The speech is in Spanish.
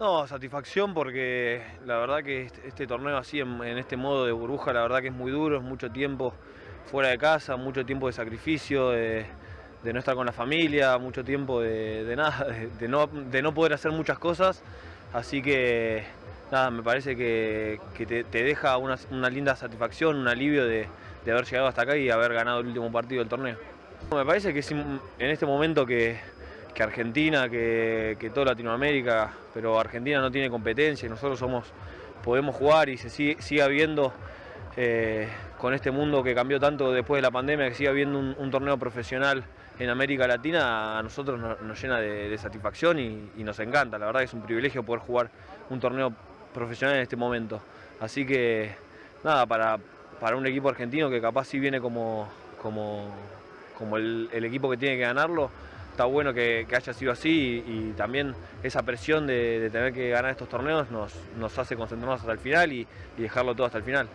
No, satisfacción porque la verdad que este, este torneo así en, este modo de burbuja, la verdad que es muy duro, es mucho tiempo fuera de casa, mucho tiempo de sacrificio, de, no estar con la familia, mucho tiempo de, nada, de, no, de no poder hacer muchas cosas. Así que nada, me parece que, te, deja una, una, linda satisfacción, un alivio de, de haber llegado hasta acá y haber ganado el último partido del torneo. Me parece que en este momento que que Argentina, que, que toda Latinoamérica, pero Argentina no tiene competencia y nosotros somos, podemos jugar y se sigue, sigue habiendo eh, con este mundo que cambió tanto después de la pandemia, que sigue habiendo un, torneo profesional en América Latina, a nosotros nos, llena de, satisfacción y, nos encanta. La verdad que es un privilegio poder jugar un torneo profesional en este momento. Así que nada, para, para un equipo argentino que capaz sí viene como, como, como el equipo que tiene que ganarlo, está bueno que, haya sido así y, también esa presión de, tener que ganar estos torneos nos, hace concentrarnos hasta el final y dejarlo todo hasta el final.